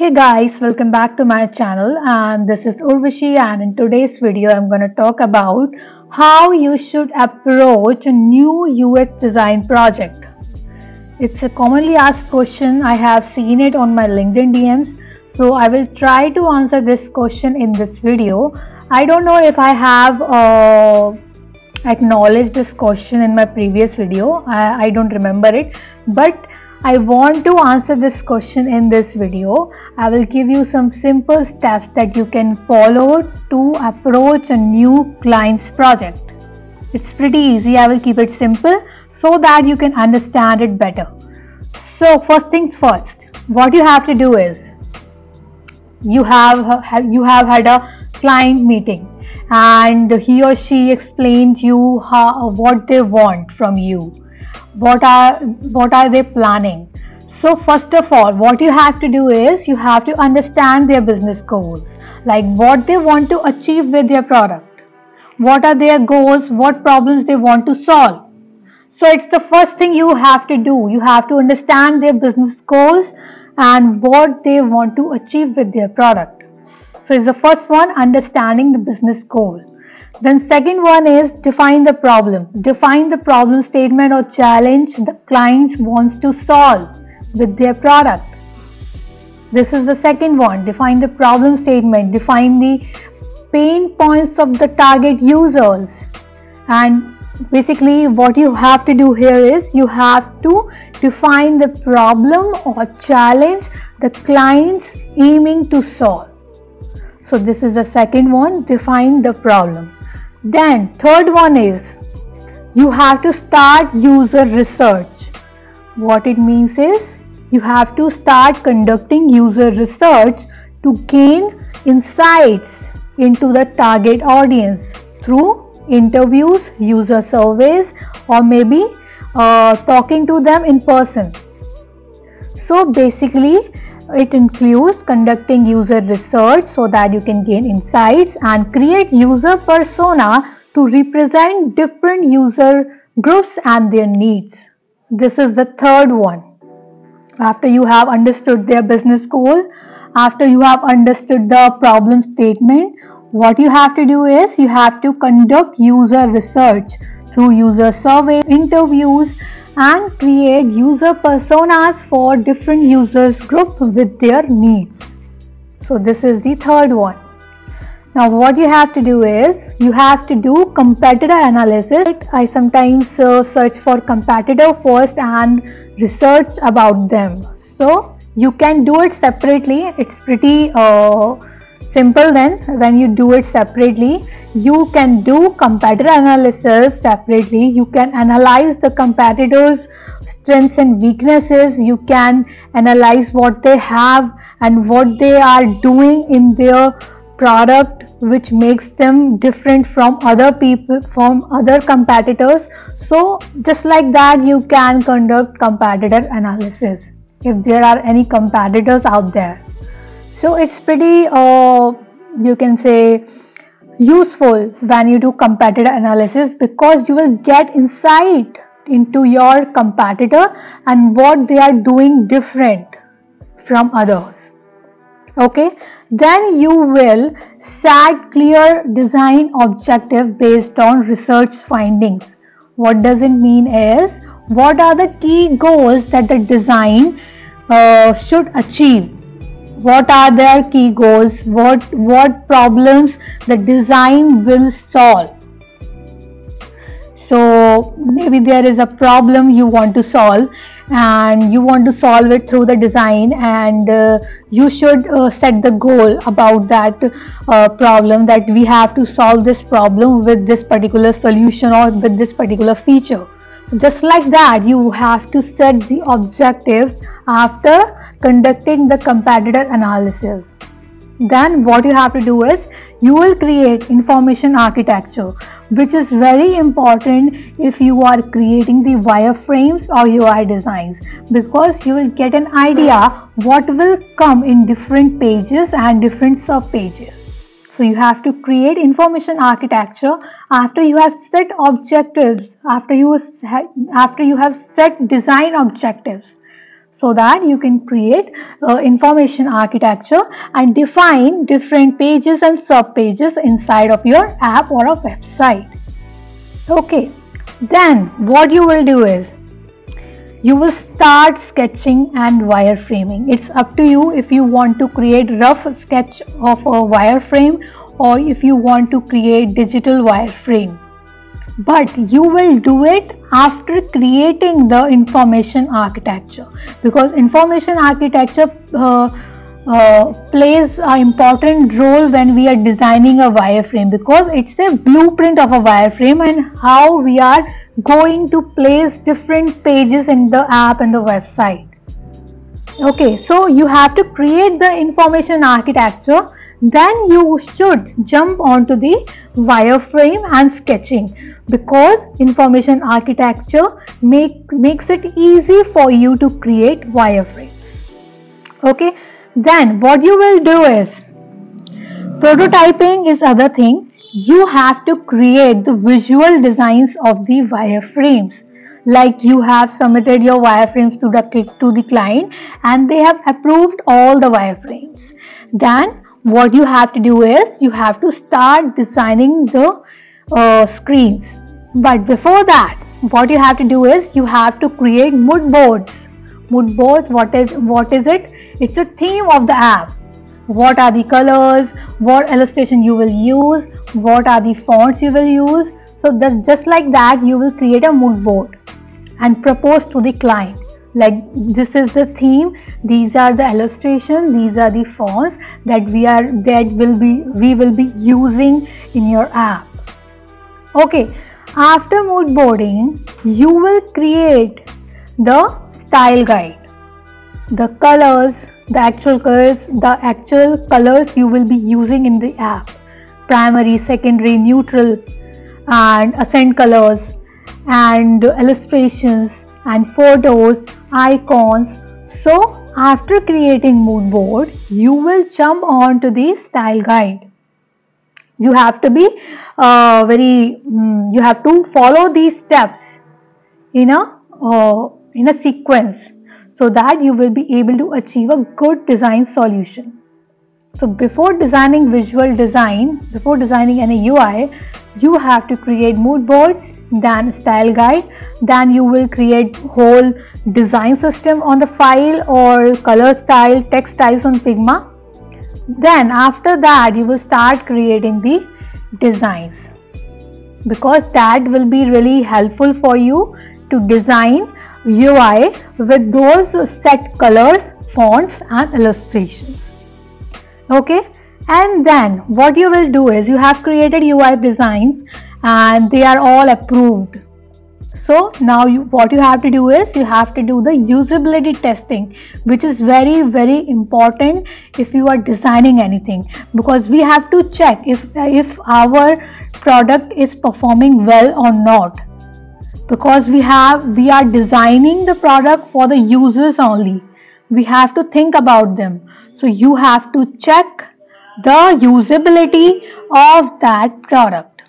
Hey guys, welcome back to my channel and this is Urvashi and in today's video I'm going to talk about how you should approach a new UX design project. It's a commonly asked question. I have seen it on my LinkedIn DMs. So I will try to answer this question in this video. I don't know if I have uh, acknowledged this question in my previous video. I, I don't remember it. But I want to answer this question in this video. I will give you some simple steps that you can follow to approach a new client's project. It's pretty easy. I will keep it simple so that you can understand it better. So first things first, what you have to do is you have, you have had a client meeting and he or she explains you how, what they want from you what are what are they planning? So first of all what you have to do is you have to understand their business goals. Like what they want to achieve with their product. What are their goals? What problems they want to solve. So it's the first thing you have to do. You have to understand their business goals and what they want to achieve with their product. So it's the first one understanding the business goal then second one is define the problem. Define the problem statement or challenge the client wants to solve with their product. This is the second one. Define the problem statement. Define the pain points of the target users. And basically what you have to do here is you have to define the problem or challenge the clients aiming to solve. So this is the second one, define the problem. Then third one is you have to start user research. What it means is you have to start conducting user research to gain insights into the target audience through interviews, user surveys or maybe uh, talking to them in person. So basically it includes conducting user research so that you can gain insights and create user persona to represent different user groups and their needs. This is the third one. After you have understood their business goal, after you have understood the problem statement, what you have to do is you have to conduct user research through user surveys, interviews and create user personas for different users group with their needs. So this is the third one. Now what you have to do is you have to do competitor analysis. I sometimes uh, search for competitor first and research about them. So you can do it separately. It's pretty uh, simple then when you do it separately you can do competitor analysis separately. You can analyze the competitors strengths and weaknesses. You can analyze what they have and what they are doing in their product which makes them different from other people from other competitors. So just like that you can conduct competitor analysis if there are any competitors out there so it's pretty uh, you can say useful when you do competitor analysis because you will get insight into your competitor and what they are doing different from others. Okay? Then you will set clear design objective based on research findings. What does it mean is what are the key goals that the design uh, should achieve what are their key goals? What what problems the design will solve? So maybe there is a problem you want to solve and you want to solve it through the design and uh, you should uh, set the goal about that uh, problem that we have to solve this problem with this particular solution or with this particular feature just like that you have to set the objectives after conducting the competitor analysis. Then what you have to do is you will create information architecture which is very important if you are creating the wireframes or UI designs because you will get an idea what will come in different pages and different sub pages so you have to create information architecture after you have set objectives, after you after you have set design objectives. so that you can create uh, information architecture and define different pages and sub pages inside of your app or a website. Okay, then what you will do is you will start sketching and wireframing. It's up to you if you want to create rough sketch of a wireframe or if you want to create digital wireframe. But you will do it after creating the information architecture because information architecture uh, uh, plays an important role when we are designing a wireframe because it's a blueprint of a wireframe and how we are going to place different pages in the app and the website. Okay, so you have to create the information architecture then you should jump onto the wireframe and sketching because information architecture make, makes it easy for you to create wireframes. Okay, then what you will do is prototyping is other thing. You have to create the visual designs of the wireframes. Like you have submitted your wireframes to the to the client and they have approved all the wireframes. Then what you have to do is you have to start designing the uh, screens. But before that what you have to do is you have to create mood boards mood boards what is what is it? It's a theme of the app. What are the colors? What illustration you will use? What are the fonts you will use? So that just like that you will create a mood board and propose to the client. Like this is the theme. These are the illustrations these are the fonts that we are that will be we will be using in your app. Okay. After mood boarding you will create the style guide the colors the actual colors the actual colors you will be using in the app primary secondary neutral and accent colors and illustrations and photos icons. So after creating mood board, you will jump on to the style guide. You have to be uh, very, um, you have to follow these steps in a, uh, in a sequence so that you will be able to achieve a good design solution. So before designing visual design, before designing any UI, you have to create mood boards, then style guide, then you will create whole design system on the file or color style, text styles on Figma. Then after that you will start creating the designs because that will be really helpful for you to design UI with those set colors, fonts and illustrations. Okay? And then what you will do is you have created UI designs and they are all approved. So now you, what you have to do is you have to do the usability testing which is very very important if you are designing anything. Because we have to check if if our product is performing well or not because we have we are designing the product for the users only we have to think about them so you have to check the usability of that product.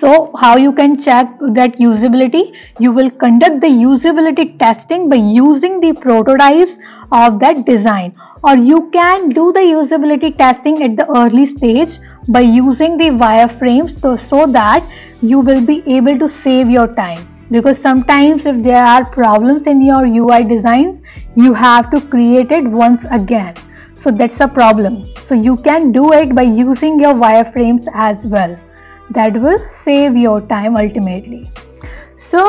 So how you can check that usability? You will conduct the usability testing by using the prototypes of that design or you can do the usability testing at the early stage by using the wireframes so, so that you will be able to save your time. Because sometimes if there are problems in your UI designs you have to create it once again. So that's a problem. So you can do it by using your wireframes as well. That will save your time ultimately so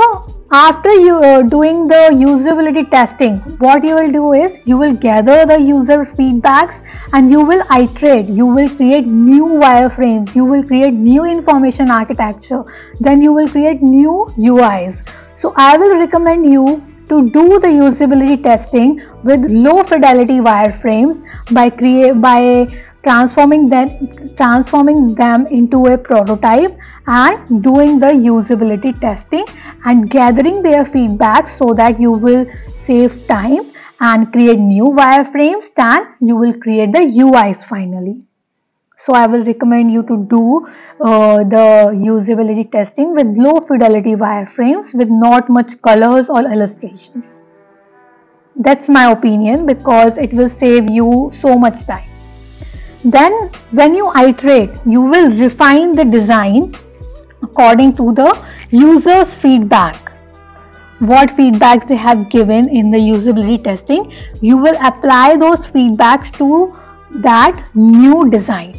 after you uh, doing the usability testing what you will do is you will gather the user feedbacks and you will iterate. You will create new wireframes. You will create new information architecture. Then you will create new uis so i will recommend you to do the usability testing with low fidelity wireframes by create by transforming them transforming them into a prototype and doing the usability testing and gathering their feedback so that you will save time and create new wireframes then you will create the UIs finally. So I will recommend you to do uh, the usability testing with low fidelity wireframes with not much colors or illustrations. that's my opinion because it will save you so much time then when you iterate you will refine the design according to the user's feedback. What feedbacks they have given in the usability testing you will apply those feedbacks to that new design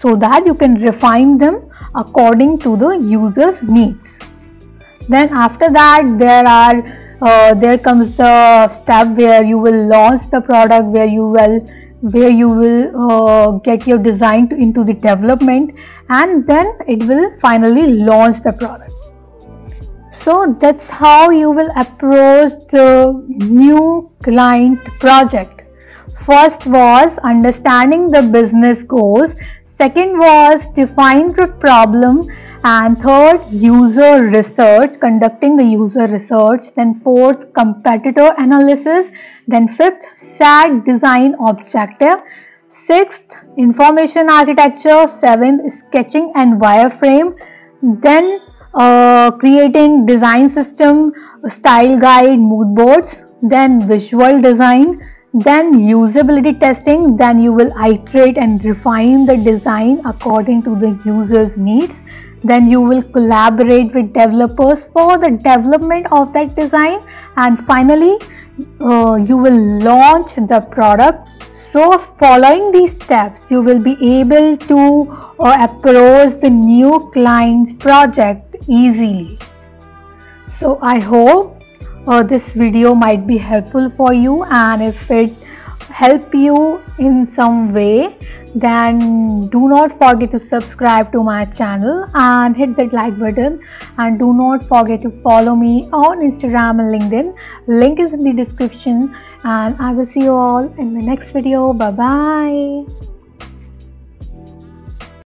so that you can refine them according to the user's needs. Then after that there are uh, there comes the step where you will launch the product where you will where you will uh, get your design to, into the development and then it will finally launch the product. So that's how you will approach the new client project. First was understanding the business goals second was define the problem. And third user research conducting the user research. Then fourth competitor analysis. Then fifth SAT design objective. Sixth information architecture. Seventh sketching and wireframe. Then uh, creating design system style guide mood boards. Then visual design then usability testing then you will iterate and refine the design according to the user's needs. Then you will collaborate with developers for the development of that design. And finally uh, you will launch the product. So following these steps you will be able to uh, approach the new client's project easily. So i hope uh, this video might be helpful for you and if it help you in some way then do not forget to subscribe to my channel and hit that like button. And do not forget to follow me on instagram and linkedin. Link is in the description. And i will see you all in the next video. Bye bye